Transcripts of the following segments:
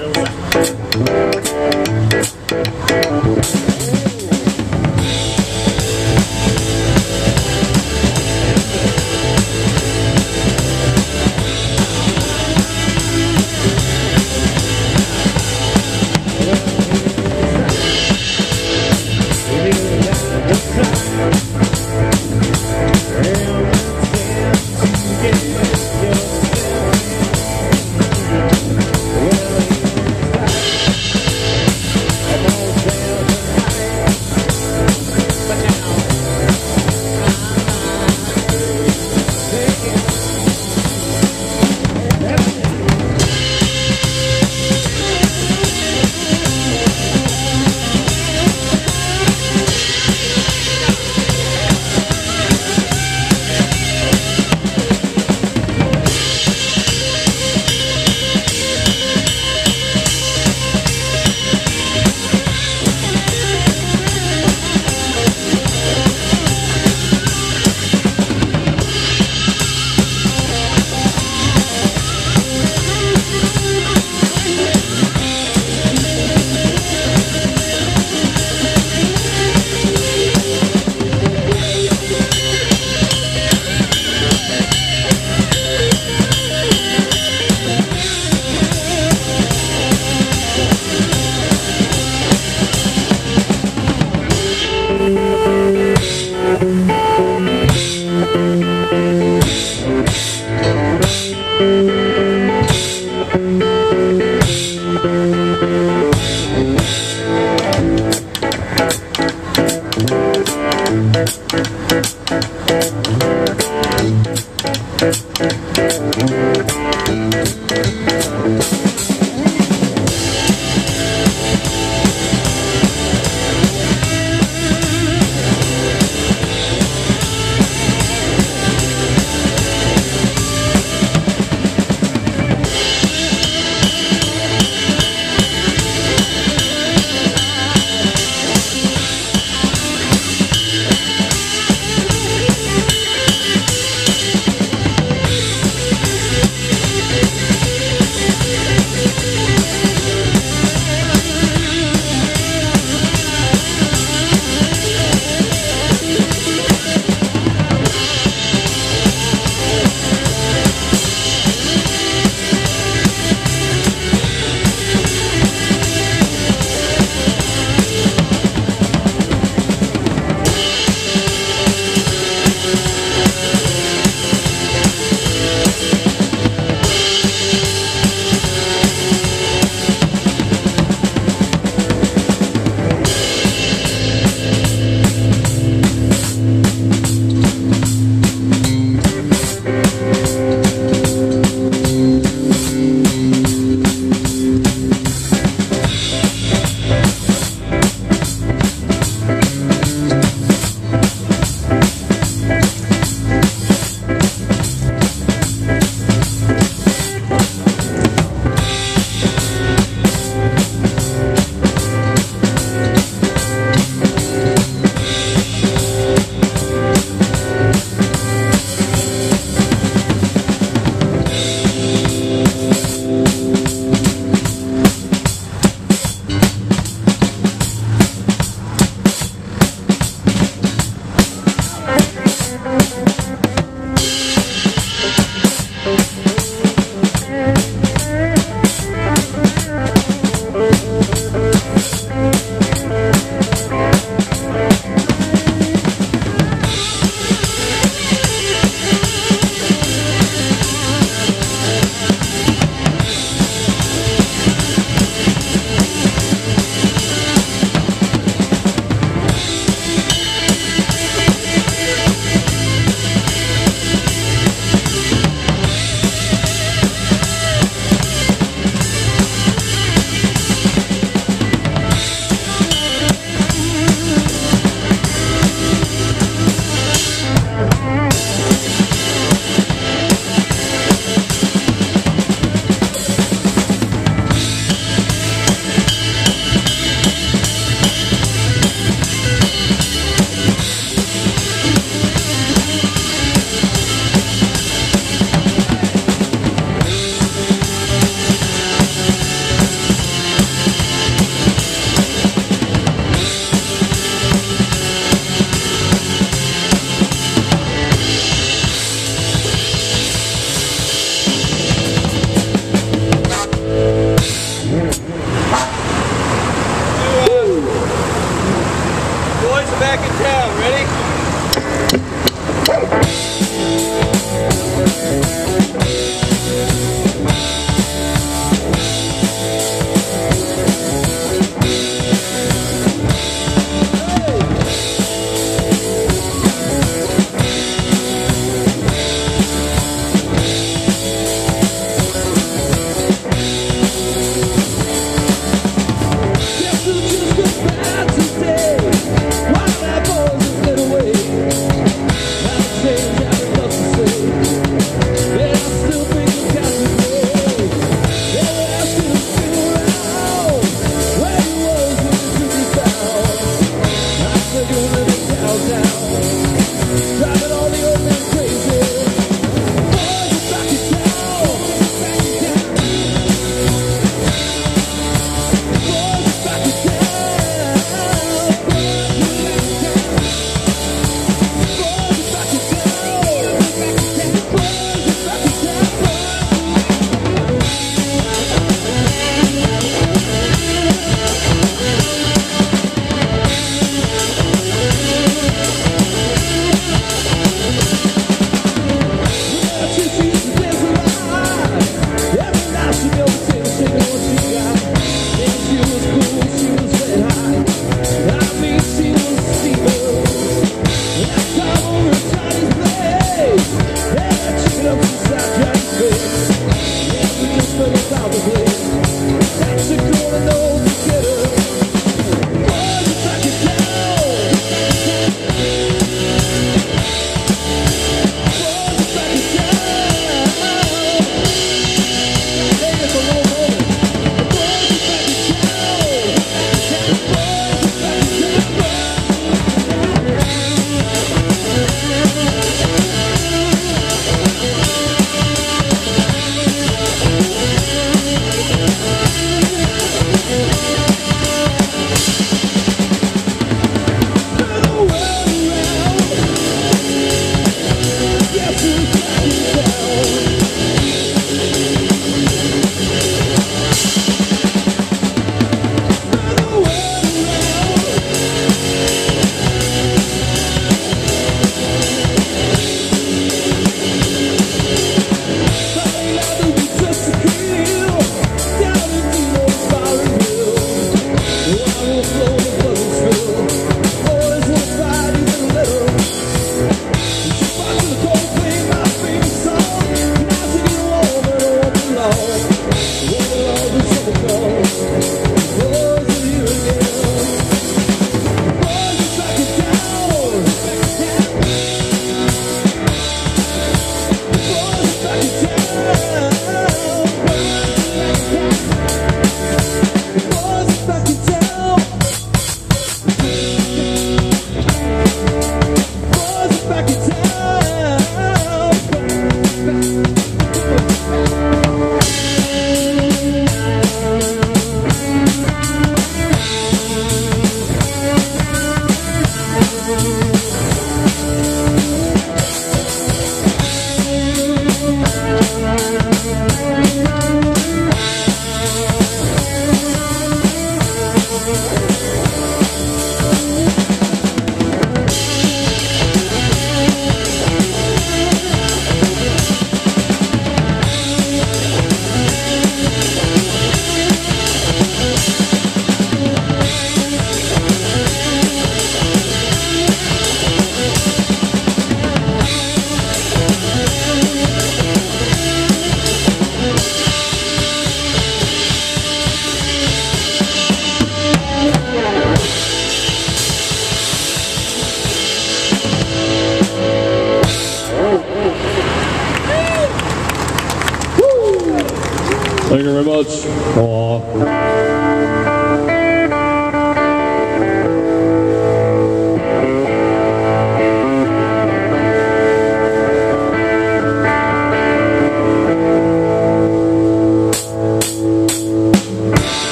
Vamos lá.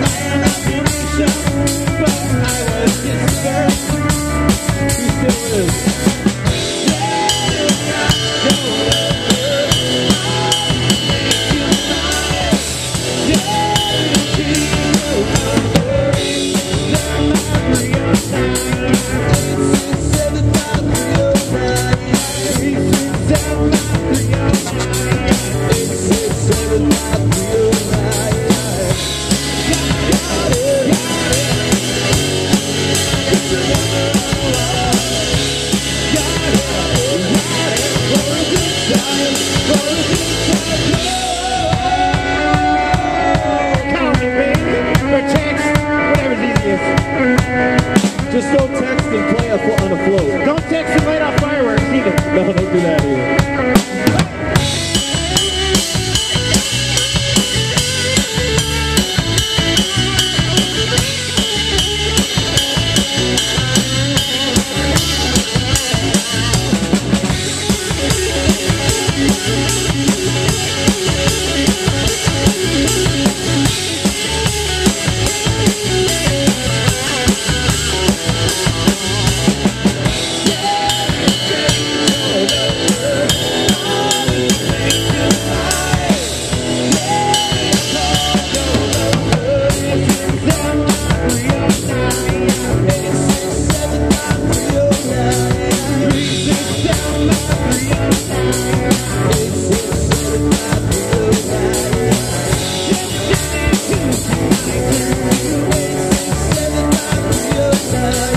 man. love.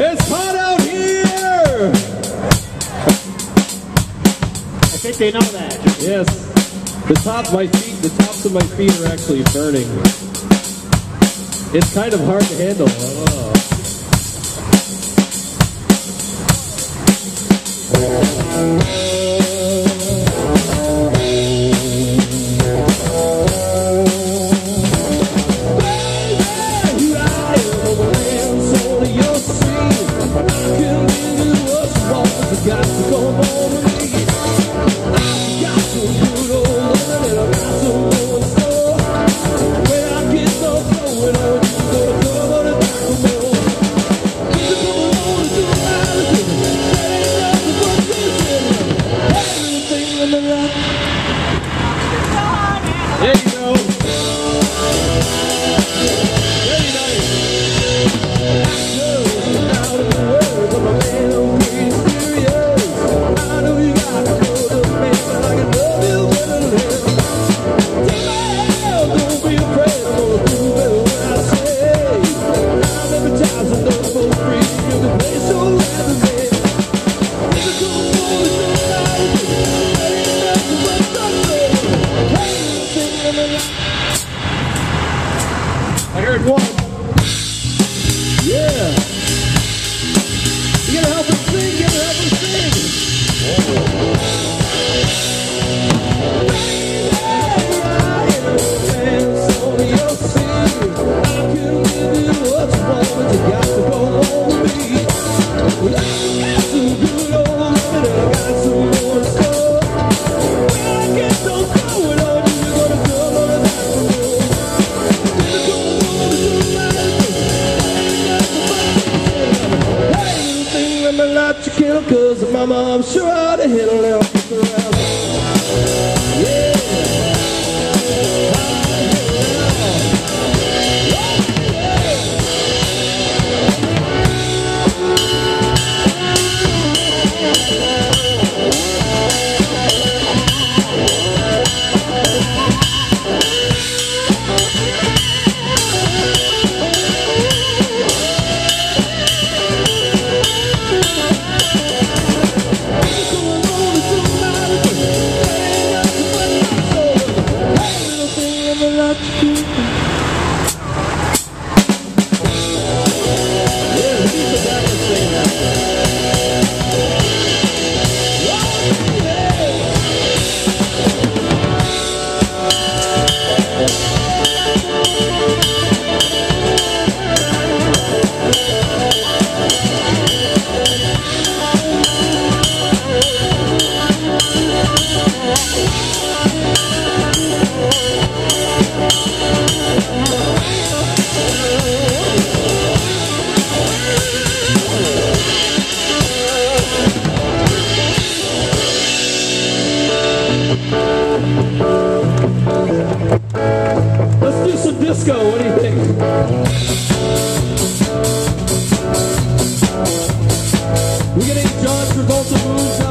It's hot out here! I think they know that. Yes. The top my feet the tops of my feet are actually burning. It's kind of hard to handle. Oh. We get any John Travolta moves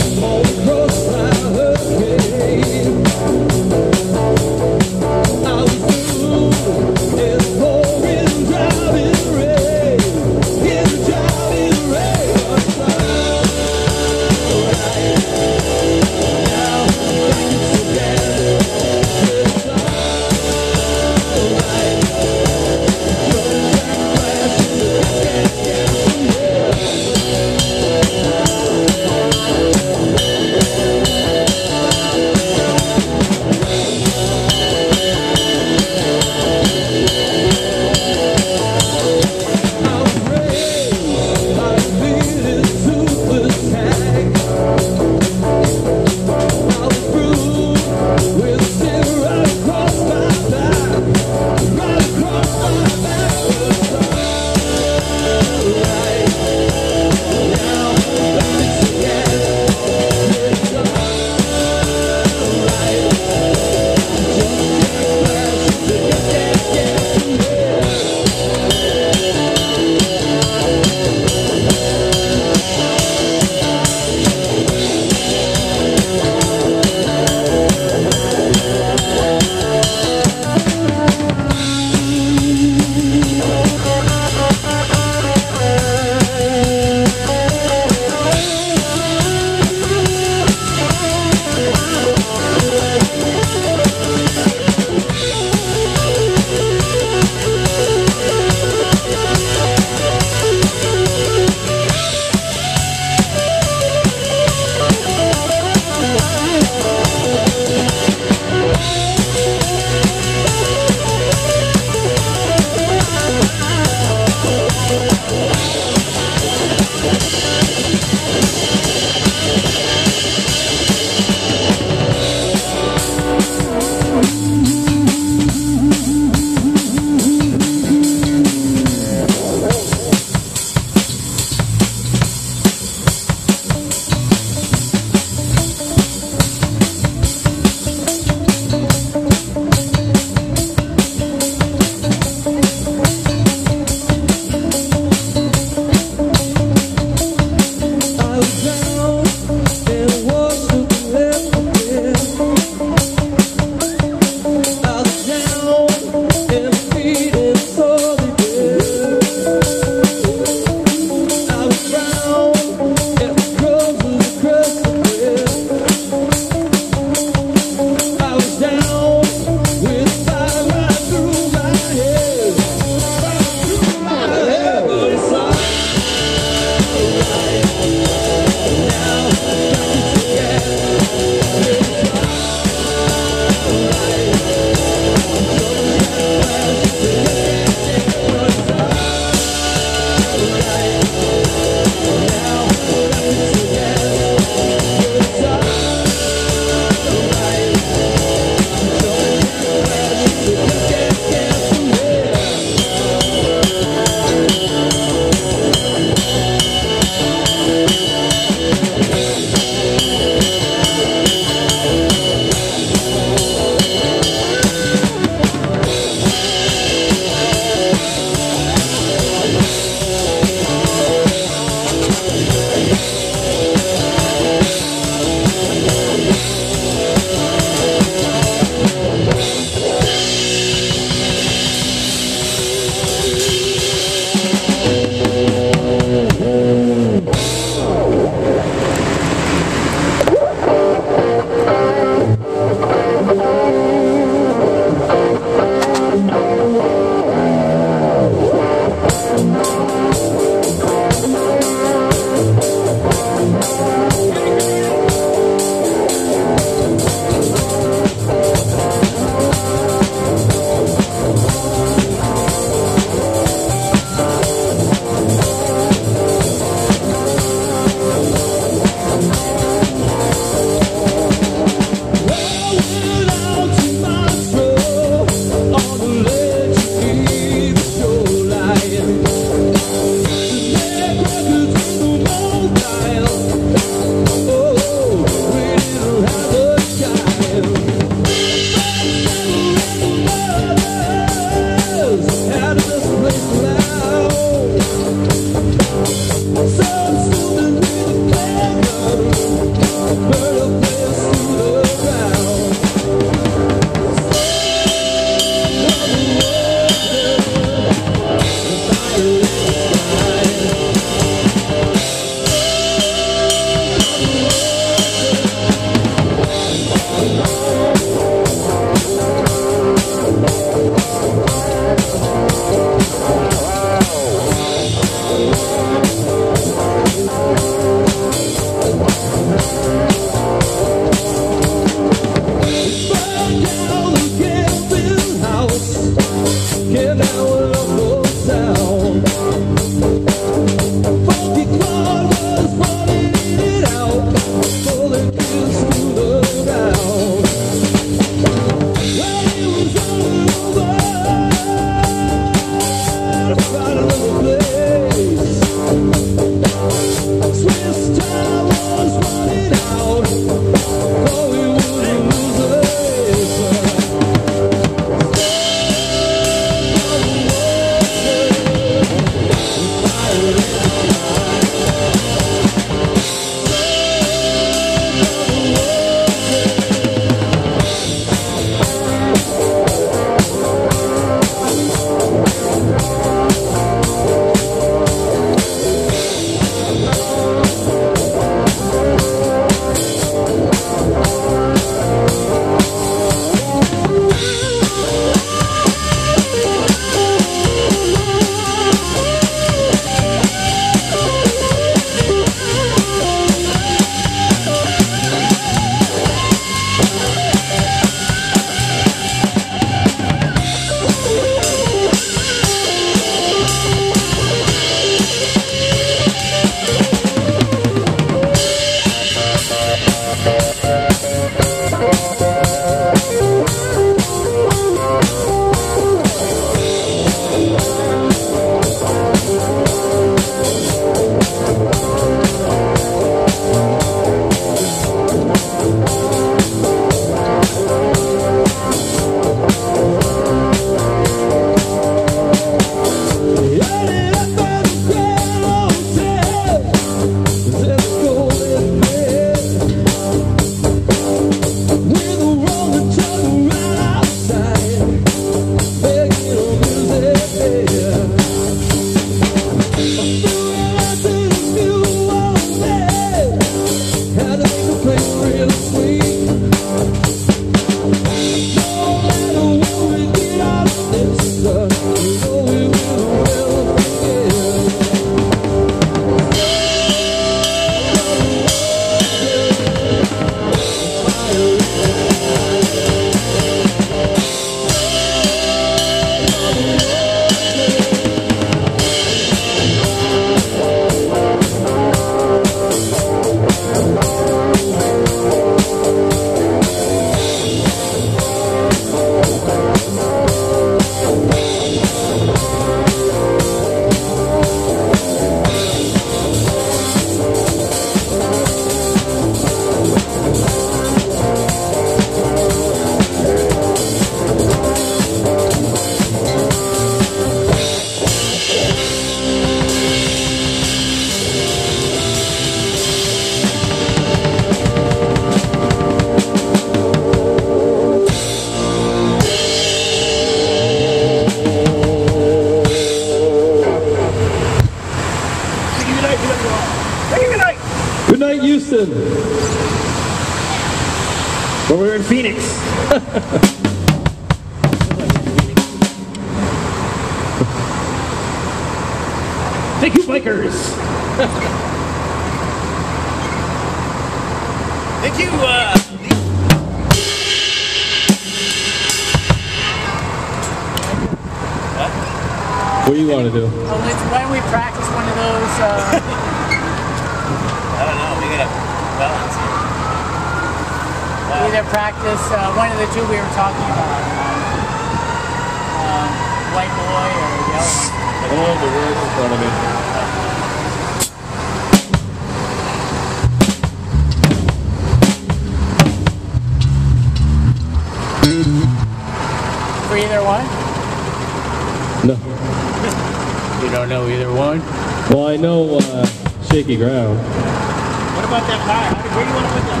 ground. What about that tire? Where do you want to put that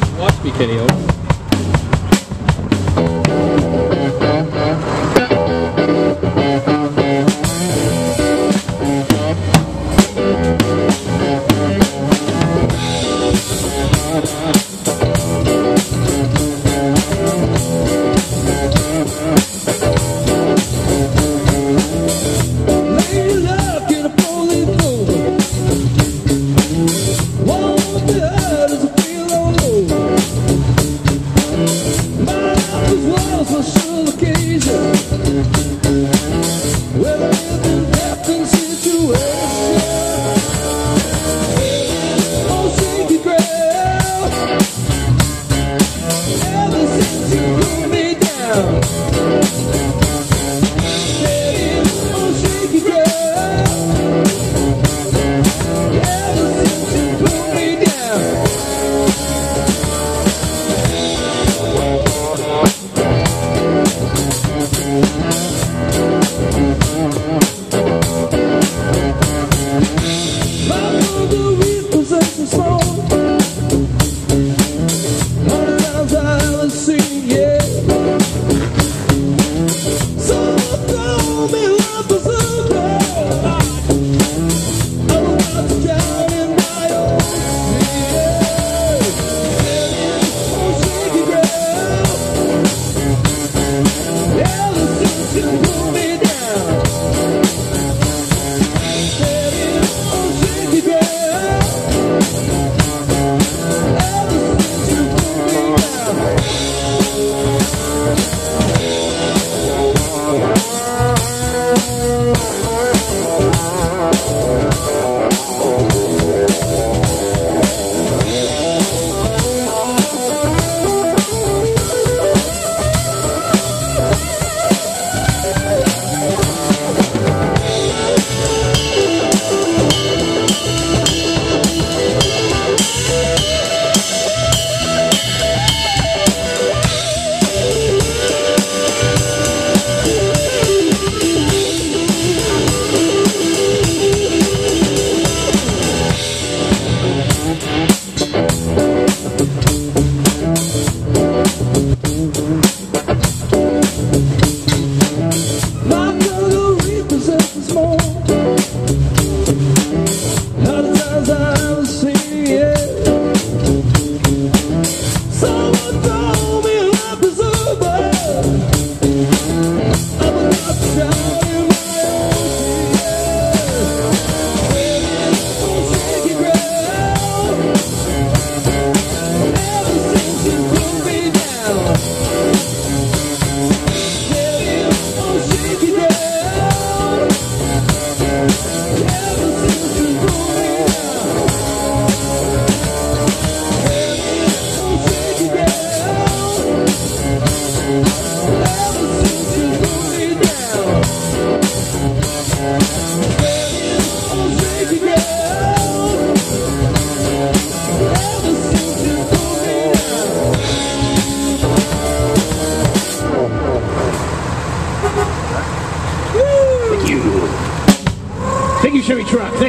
stuff? Watch me, Kenny.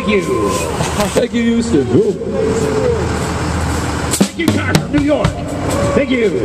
Thank you. Thank you, Houston. Ooh. Thank you, New York. Thank you.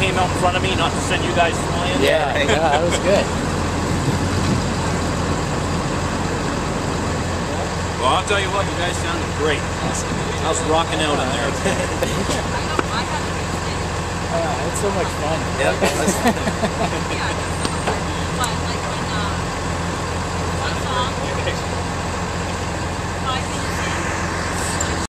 came out in front of me not to send you guys flying. Yeah, yeah, that was good. Well, I'll tell you what, you guys sounded great. I was rocking out in there. oh, it's so much fun. Yep.